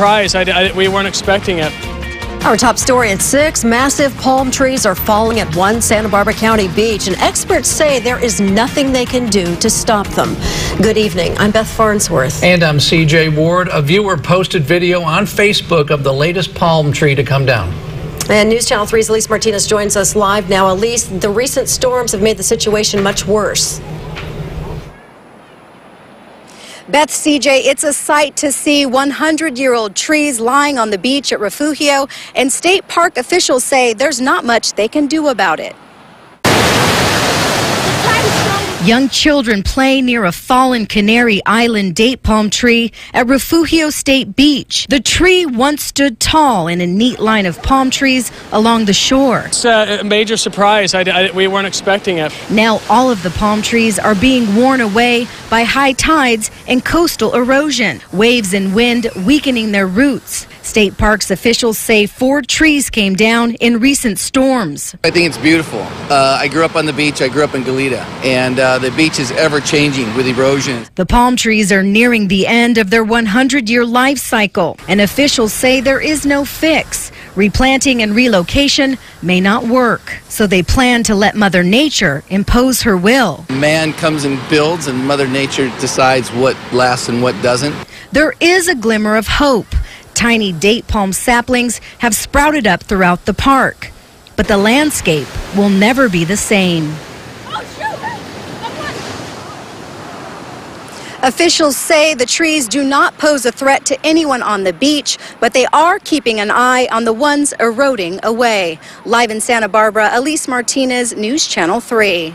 surprise. I, I, we weren't expecting it. Our top story at 6 massive palm trees are falling at one Santa Barbara County beach, and experts say there is nothing they can do to stop them. Good evening. I'm Beth Farnsworth. And I'm CJ Ward. A viewer posted video on Facebook of the latest palm tree to come down. And News Channel 3's Elise Martinez joins us live now. Elise, the recent storms have made the situation much worse. Beth CJ, it's a sight to see 100 year old trees lying on the beach at Refugio, and state park officials say there's not much they can do about it. Young children play near a fallen Canary Island date palm tree at Refugio State Beach. The tree once stood tall in a neat line of palm trees along the shore. It's uh, a major surprise. I, I, we weren't expecting it. Now all of the palm trees are being worn away by high tides and coastal erosion, waves and wind weakening their roots. State parks officials say four trees came down in recent storms. I think it's beautiful. Uh, I grew up on the beach. I grew up in Goleta, and uh, the beach is ever changing with erosion. The palm trees are nearing the end of their 100 year life cycle, and officials say there is no fix. Replanting and relocation may not work, so they plan to let Mother Nature impose her will. Man comes and builds, and Mother Nature decides what lasts and what doesn't. There is a glimmer of hope. Tiny date palm saplings have sprouted up throughout the park, but the landscape will never be the same. Officials say the trees do not pose a threat to anyone on the beach, but they are keeping an eye on the ones eroding away. Live in Santa Barbara, Elise Martinez, News Channel 3.